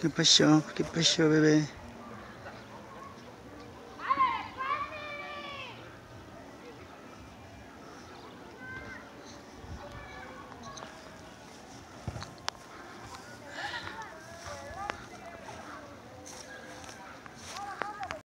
¿Qué pasó? ¿Qué pasó, bebé?